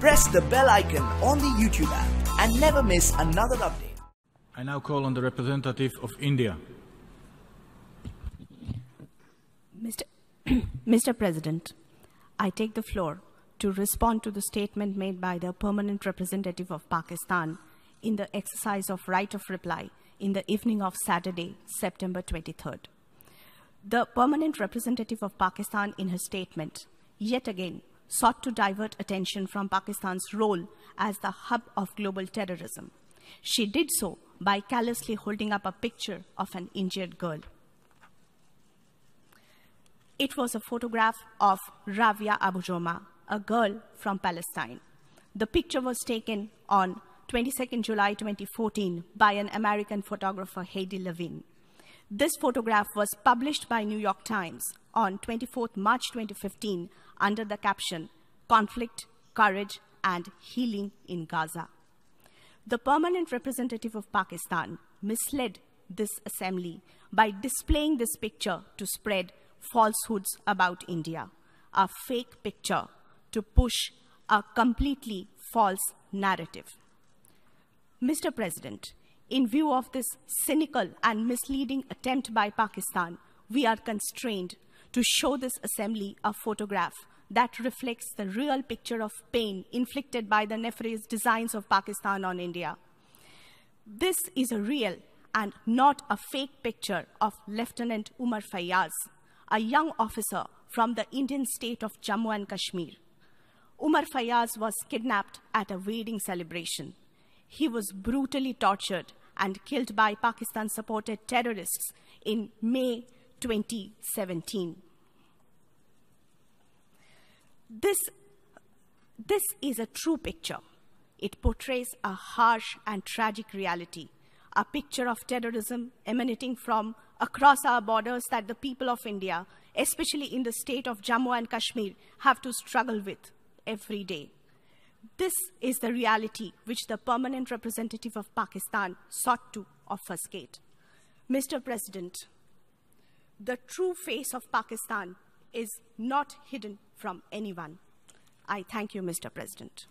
press the bell icon on the YouTube app and never miss another update. I now call on the representative of India. Mr. Mr. President, I take the floor to respond to the statement made by the permanent representative of Pakistan in the exercise of right of reply in the evening of Saturday, September 23rd. The permanent representative of Pakistan in her statement yet again sought to divert attention from Pakistan's role as the hub of global terrorism. She did so by callously holding up a picture of an injured girl. It was a photograph of Ravia Abujoma, a girl from Palestine. The picture was taken on 22nd July 2014 by an American photographer, Heidi Levine. This photograph was published by New York Times on 24th March 2015 under the caption Conflict, Courage, and Healing in Gaza. The permanent representative of Pakistan misled this assembly by displaying this picture to spread falsehoods about India, a fake picture to push a completely false narrative. Mr. President, in view of this cynical and misleading attempt by Pakistan, we are constrained to show this assembly a photograph that reflects the real picture of pain inflicted by the nefarious designs of Pakistan on India. This is a real and not a fake picture of Lieutenant Umar Fayyaz, a young officer from the Indian state of Jammu and Kashmir. Umar Fayyaz was kidnapped at a wedding celebration. He was brutally tortured and killed by Pakistan supported terrorists in May 2017. This, this is a true picture. It portrays a harsh and tragic reality, a picture of terrorism emanating from across our borders that the people of India, especially in the state of Jammu and Kashmir, have to struggle with every day. This is the reality which the permanent representative of Pakistan sought to obfuscate. Mr. President, the true face of Pakistan is not hidden from anyone. I thank you, Mr. President.